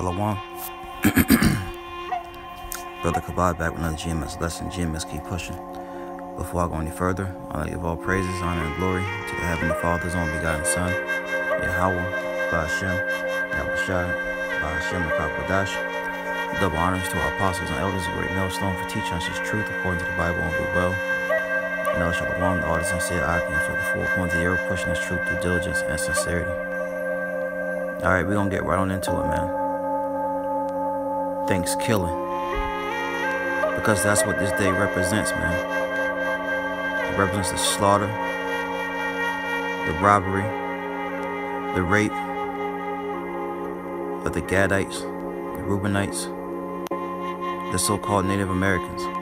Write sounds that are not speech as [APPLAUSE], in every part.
Shalom. [CLEARS THROAT] Brother Kabad back with another GMS lesson. GMS keep pushing. Before I go any further, I want to give all praises, honor, and glory to the Heavenly Father's only begotten Son, Yahawah, Bahasham, Yahawashi, Bahasham, Kakwadash. Double honors to our apostles and elders, a great millstone for teaching us His truth according to the Bible and be well. And El Shalom, the artist and sincere icon for the four corners of the earth, pushing His truth through diligence and sincerity. All right, we're gonna get right on into it, man. Thanks killing. Because that's what this day represents, man. It represents the slaughter, the robbery, the rape of the Gadites, the Reubenites, the so-called Native Americans.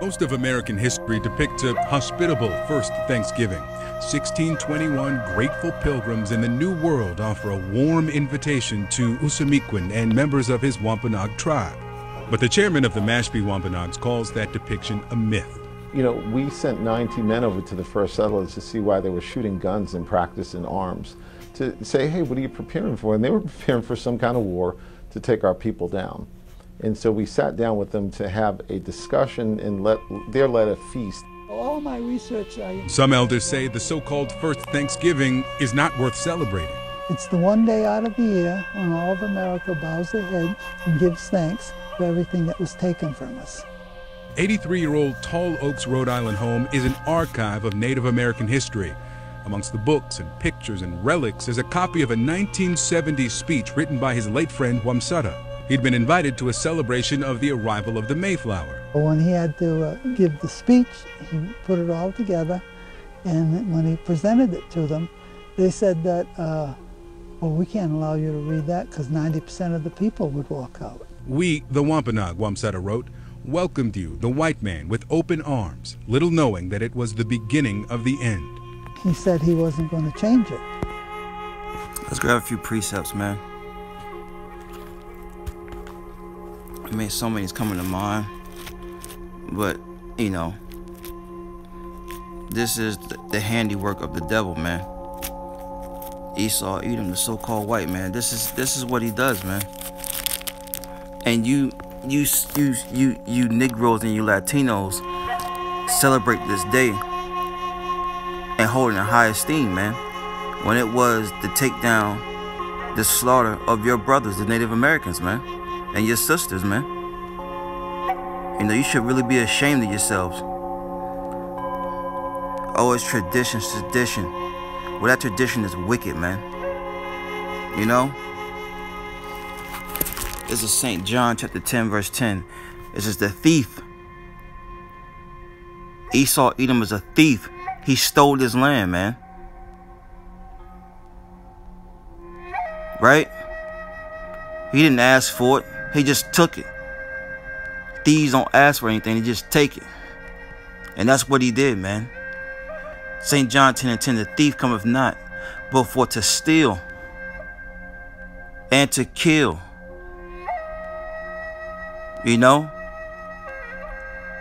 Most of American history depicts a hospitable first Thanksgiving. 1621 grateful pilgrims in the New World offer a warm invitation to Ousamequin and members of his Wampanoag tribe. But the chairman of the Mashpee Wampanoags calls that depiction a myth. You know, we sent 90 men over to the first settlers to see why they were shooting guns and practicing arms, to say, hey, what are you preparing for? And they were preparing for some kind of war to take our people down. And so we sat down with them to have a discussion and let there led a feast. All my research, I, Some elders say the so-called first Thanksgiving is not worth celebrating. it's the one day out of the year when all of America bows their head and gives thanks for everything that was taken from us. 83-year-old Tall Oaks, Rhode Island home is an archive of Native American history. Amongst the books and pictures and relics is a copy of a 1970 speech written by his late friend Wamsutta. He'd been invited to a celebration of the arrival of the Mayflower. When he had to uh, give the speech, he put it all together, and when he presented it to them, they said that, uh, well, we can't allow you to read that because 90% of the people would walk out. We, the Wampanoag, Wamsutta wrote, welcomed you, the white man, with open arms, little knowing that it was the beginning of the end. He said he wasn't going to change it. Let's grab a few precepts, man. I mean, so many's coming to mind, but you know, this is the, the handiwork of the devil, man. Esau, Edom, the so-called white man. This is this is what he does, man. And you, you, you, you, you Negroes and you Latinos celebrate this day and hold it in high esteem, man. When it was to take down the slaughter of your brothers, the Native Americans, man, and your sisters, man. You know, you should really be ashamed of yourselves. Oh, it's tradition, tradition. Well, that tradition is wicked, man. You know? This is St. John chapter 10, verse 10. This is the thief. Esau Edom is a thief. He stole his land, man. Right? He didn't ask for it. He just took it. Thieves don't ask for anything, they just take it. And that's what he did, man. St. John 10 and 10, the thief cometh not, but for to steal and to kill. You know?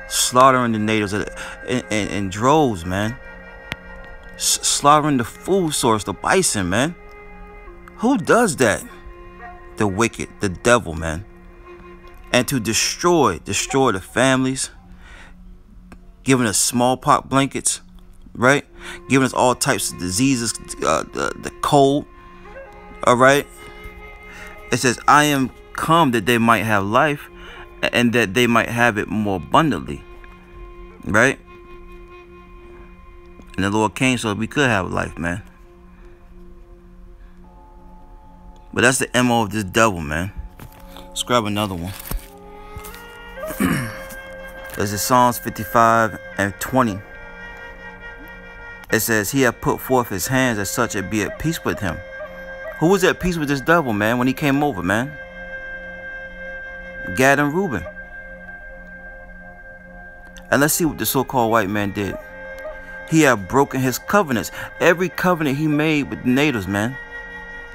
Slaughtering the natives in, in, in droves, man. S slaughtering the food source, the bison, man. Who does that? The wicked, the devil, man. And to destroy, destroy the families, giving us smallpox blankets, right? Giving us all types of diseases, uh, the, the cold, all right? It says, I am come that they might have life and that they might have it more abundantly, right? And the Lord came so we could have life, man. But that's the MO of this devil, man. Let's grab another one. [CLEARS THROAT] This is Psalms 55 and 20. It says, He hath put forth his hands as such it be at peace with him. Who was at peace with this devil, man, when he came over, man? Gad and Reuben. And let's see what the so-called white man did. He had broken his covenants. Every covenant he made with the natives, man.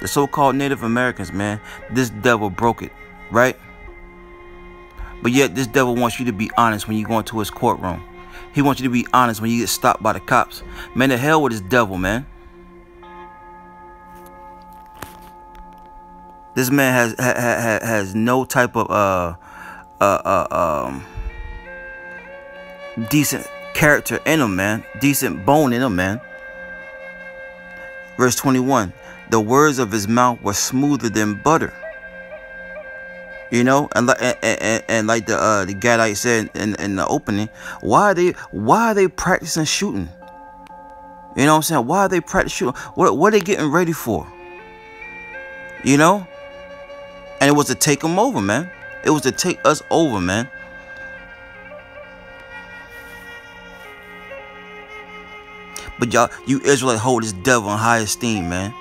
The so-called Native Americans, man. This devil broke it, right? But yet this devil wants you to be honest when you go into his courtroom. He wants you to be honest when you get stopped by the cops. Man, the hell with this devil, man. This man has ha, ha, has no type of uh uh uh um decent character in him, man. Decent bone in him, man. Verse 21. The words of his mouth were smoother than butter. You know, and like and, and, and, like the uh, the Gadite said in, in the opening, why are they why are they practicing shooting? You know what I'm saying? Why are they practicing shooting? What what are they getting ready for? You know? And it was to take them over, man. It was to take us over, man. But y'all, you Israelites hold this devil in high esteem, man.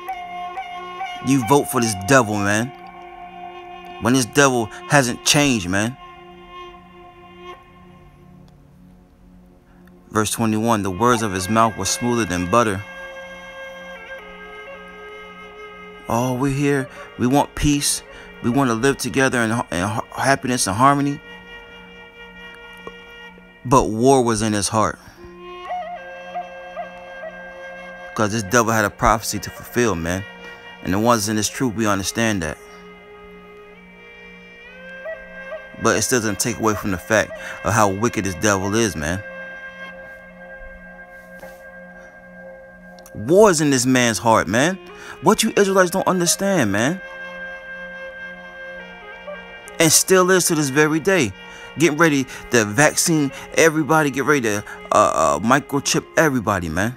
You vote for this devil, man. When this devil hasn't changed, man. Verse 21 The words of his mouth were smoother than butter. Oh, we're here. We want peace. We want to live together in, in happiness and harmony. But war was in his heart. Because this devil had a prophecy to fulfill, man. And the ones in this truth, we understand that. But it still doesn't take away from the fact of how wicked this devil is, man. War is in this man's heart, man. What you Israelites don't understand, man. And still is to this very day. Getting ready to vaccine everybody, get ready to uh, uh, microchip everybody, man.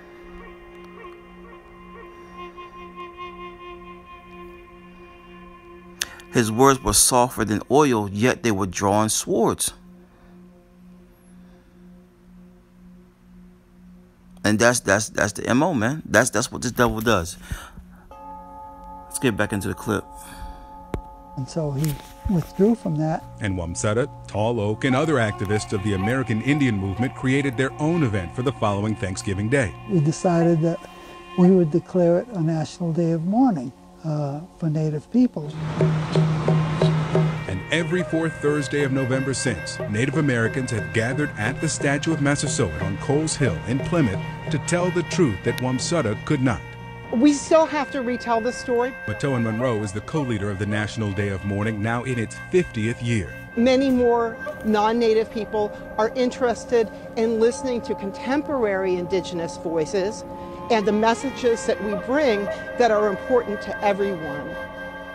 His words were softer than oil, yet they were drawing swords. And that's that's that's the MO, man. That's that's what this devil does. Let's get back into the clip. And so he withdrew from that. And Wamsutta, Tall Oak, and other activists of the American Indian movement created their own event for the following Thanksgiving Day. We decided that we would declare it a national day of mourning uh, for Native peoples. Every fourth Thursday of November since, Native Americans have gathered at the statue of Massasoit on Coles Hill in Plymouth to tell the truth that Wamsutta could not. We still have to retell the story. Mahtowin Munro is the co-leader of the National Day of Mourning, now in its 50th year. Many more non-native people are interested in listening to contemporary indigenous voices and the messages that we bring that are important to everyone.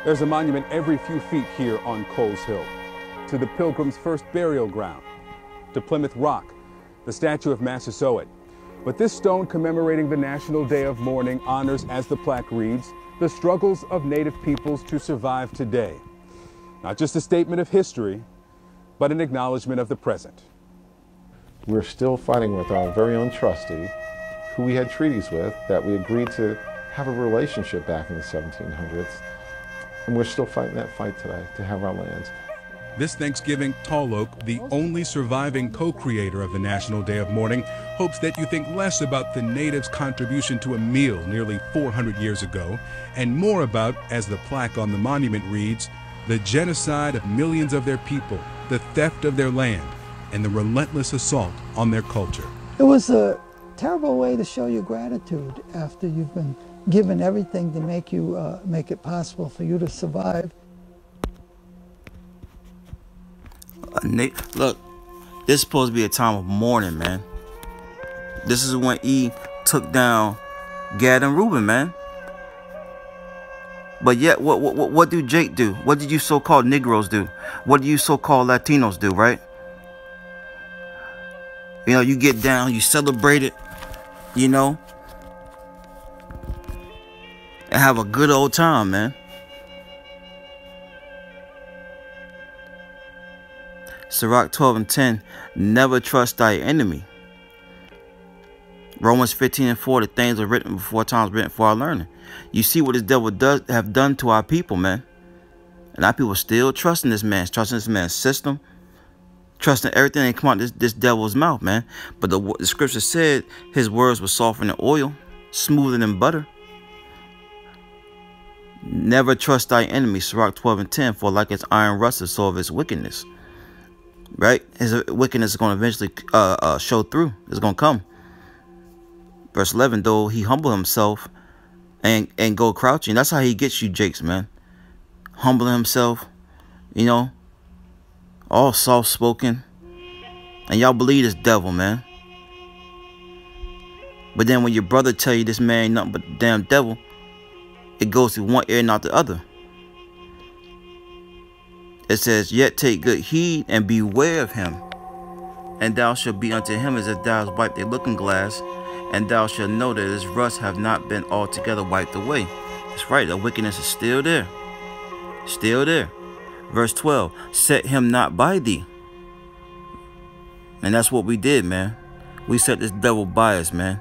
There's a monument every few feet here on Coles Hill to the Pilgrims' first burial ground, to Plymouth Rock, the statue of Massasoit. But this stone commemorating the National Day of Mourning honors, as the plaque reads, the struggles of Native peoples to survive today. Not just a statement of history, but an acknowledgement of the present. We're still fighting with our very own trustee, who we had treaties with, that we agreed to have a relationship back in the 1700s. And we're still fighting that fight today to have our lands. This Thanksgiving, Tall Oak, the only surviving co-creator of the National Day of Mourning, hopes that you think less about the natives' contribution to a meal nearly 400 years ago, and more about, as the plaque on the monument reads, the genocide of millions of their people, the theft of their land, and the relentless assault on their culture. It was a terrible way to show your gratitude after you've been given everything to make you uh, make it possible for you to survive. Uh, look, this is supposed to be a time of mourning, man. This is when E took down Gad and Reuben, man. But yet, what what what do Jake do? What did you so-called Negroes do? What do you so-called Latinos do, right? You know, you get down, you celebrate it, you know, and have a good old time, man. Sirach 12 and 10, never trust thy enemy. Romans 15 and 4, the things are written before times written for our learning. You see what this devil does have done to our people, man. And our people still trusting this man, trusting this man's system, trusting everything that come out this, this devil's mouth, man. But the, the scripture said his words were softer than oil, smoother than butter. Never trust thy enemy, Sirach 12 and 10, for like as iron rusted, so of his wickedness. Right? His wickedness is going to eventually uh, uh, show through. It's going to come. Verse 11, though he humble himself and, and go crouching. That's how he gets you, Jakes, man. Humbling himself, you know, all soft-spoken. And y'all believe this devil, man. But then when your brother tell you this man ain't nothing but the damn devil, it goes to one ear, and not the other. It says, Yet take good heed and beware of him. And thou shalt be unto him as if thou hast wiped a looking glass, and thou shalt know that his rust have not been altogether wiped away. That's right, the wickedness is still there. Still there. Verse 12, set him not by thee. And that's what we did, man. We set this devil by us, man.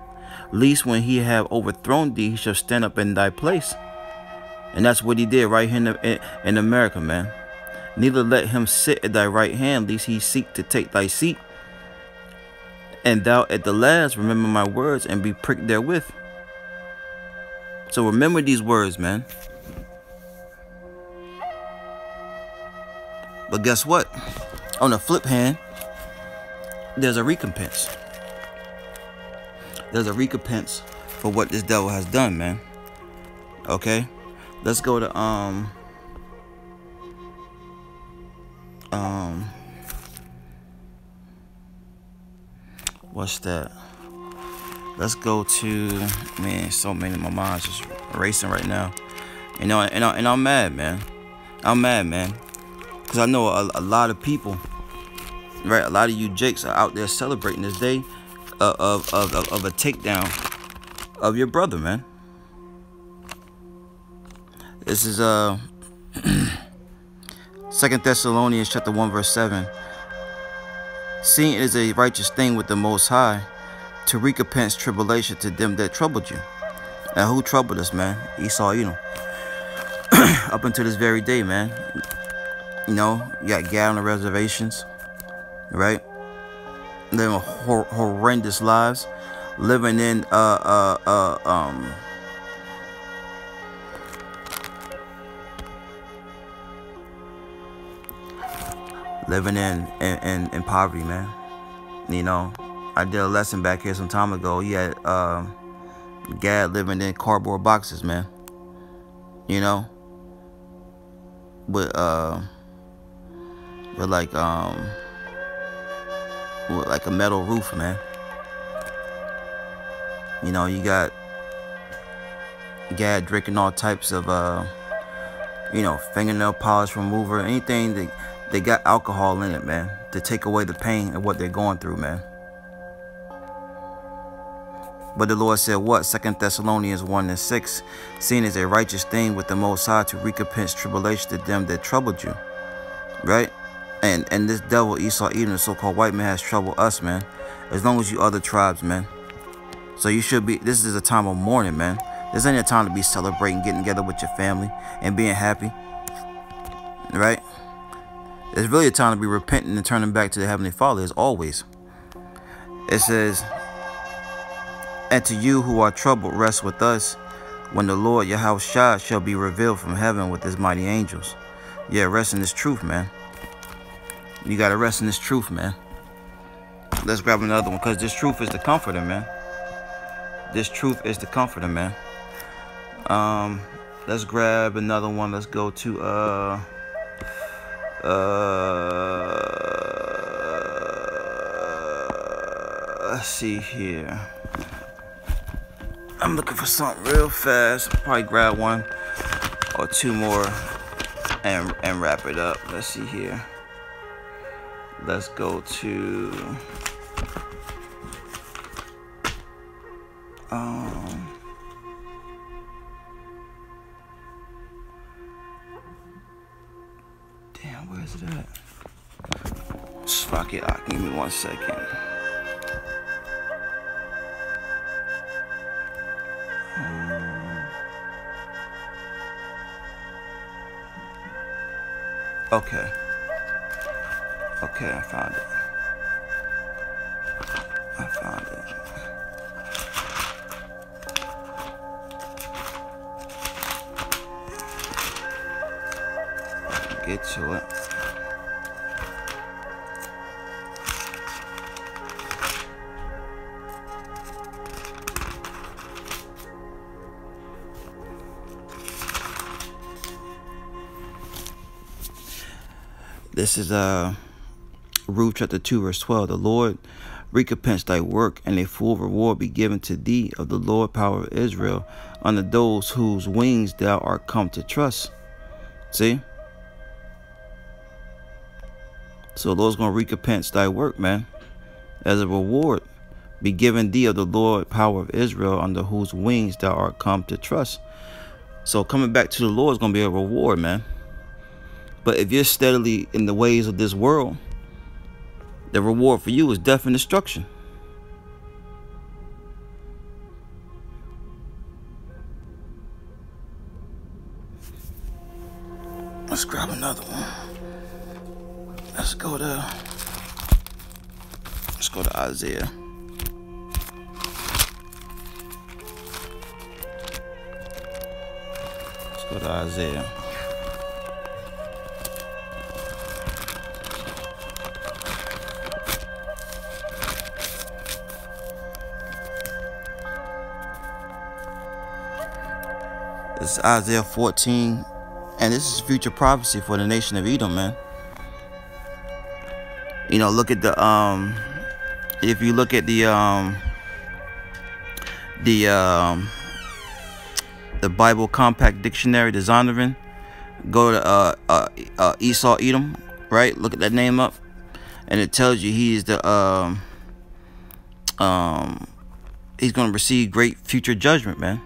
Least when he have overthrown thee, he shall stand up in thy place. And that's what he did right here in, the, in America, man. Neither let him sit at thy right hand, lest he seek to take thy seat. And thou at the last remember my words and be pricked therewith. So remember these words, man. But guess what? On the flip hand, there's a recompense. There's a recompense for what this devil has done, man. Okay? Let's go to um um what's that? Let's go to man, so many my mind's just racing right now. You know, and, I, and I'm mad, man. I'm mad, man. Cause I know a, a lot of people, right? A lot of you jakes are out there celebrating this day of of, of, of a takedown of your brother, man. This is uh [CLEARS THROAT] Second Thessalonians chapter 1 verse 7. Seeing it is a righteous thing with the most high to recompense tribulation to them that troubled you. Now who troubled us, man? Esau, you know. [CLEARS THROAT] Up until this very day, man. You know, you got Gad on the reservations, right? Living hor horrendous lives, living in uh uh uh um living in, in, in, poverty, man. You know, I did a lesson back here some time ago. He had uh, Gad living in cardboard boxes, man. You know, with uh, with like um, like a metal roof, man. You know, you got Gad drinking all types of uh, you know, fingernail polish remover, anything that they got alcohol in it, man, to take away the pain of what they're going through, man. But the Lord said what? Second Thessalonians 1 and 6, seeing as a righteous thing with the Most High to recompense tribulation to them that troubled you. Right? And and this devil Esau even the so-called white man has troubled us, man. As long as you other tribes, man. So you should be, this is a time of mourning, man. This ain't a time to be celebrating, getting together with your family and being happy. Right? It's really a time to be repenting and turning back to the Heavenly Father as always. It says, And to you who are troubled, rest with us when the Lord your house shall be revealed from heaven with his mighty angels. Yeah, rest in this truth, man. You gotta rest in this truth, man. Let's grab another one, because this truth is the comforter, man. This truth is the comforter, man. Um, let's grab another one. Let's go to uh uh, let's see here. I'm looking for something real fast. Probably grab one or two more and and wrap it up. Let's see here. Let's go to um Where's it at? Fuck it, give me one second. Um, okay. Okay, I found it. I found it. Get to it. This is a. Uh, Ruth chapter 2, verse 12. The Lord recompense thy work, and a full reward be given to thee of the Lord power of Israel, under those whose wings thou art come to trust. See? So the Lord's gonna recompense thy work, man. As a reward. Be given thee of the Lord power of Israel, under whose wings thou art come to trust. So coming back to the Lord is gonna be a reward, man. But if you're steadily in the ways of this world, the reward for you is death and destruction. Let's grab another one. Let's go to let's go to Isaiah. Let's go to Isaiah. Is Isaiah 14, and this is future prophecy for the nation of Edom, man. You know, look at the um, if you look at the um, the um, the Bible Compact Dictionary, the Zondervan, go to uh, uh, uh, Esau Edom, right? Look at that name up, and it tells you he is the um, um, he's to receive great future judgment, man.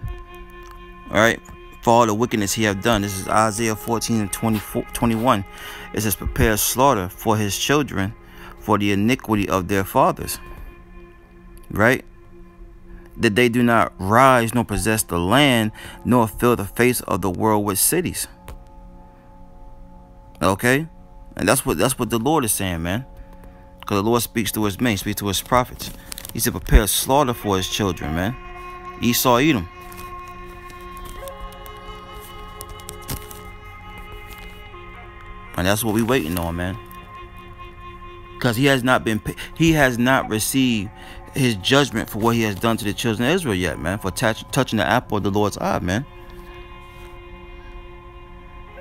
All right for all the wickedness he have done. This is Isaiah 14 and 24, 21. It says, prepare slaughter for his children for the iniquity of their fathers. Right? That they do not rise nor possess the land, nor fill the face of the world with cities. Okay? And that's what that's what the Lord is saying, man. Because the Lord speaks to his men, speaks to his prophets. He said, prepare slaughter for his children, man. Esau Edom. And that's what we waiting on, man. Because he has not been, he has not received his judgment for what he has done to the children of Israel yet, man. For touch, touching the apple of the Lord's eye, man.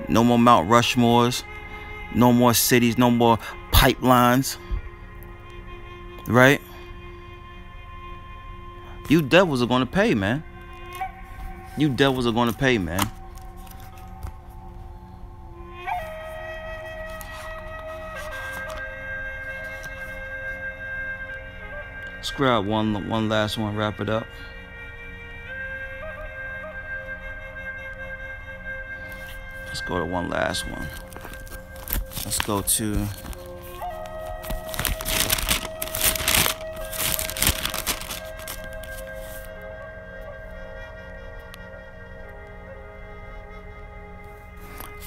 No more Mount Rushmores. No more cities. No more pipelines. Right? You devils are going to pay, man. You devils are going to pay, man. Let's grab one, one last one, wrap it up. Let's go to one last one. Let's go to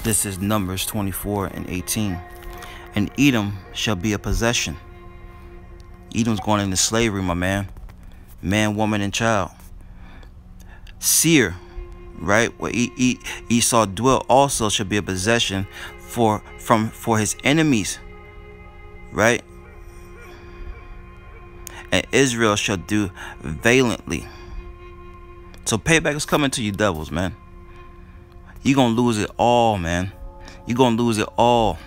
This is Numbers 24 and 18. And Edom shall be a possession Edom's going into slavery, my man. Man, woman, and child. Seir, right, where Esau dwelt also shall be a possession for from for his enemies, right? And Israel shall do valiantly. So payback is coming to you devils, man. You're gonna lose it all, man. You're gonna lose it all.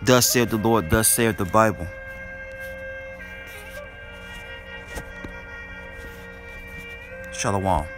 Thus saith the Lord, thus saith the Bible. Shalom.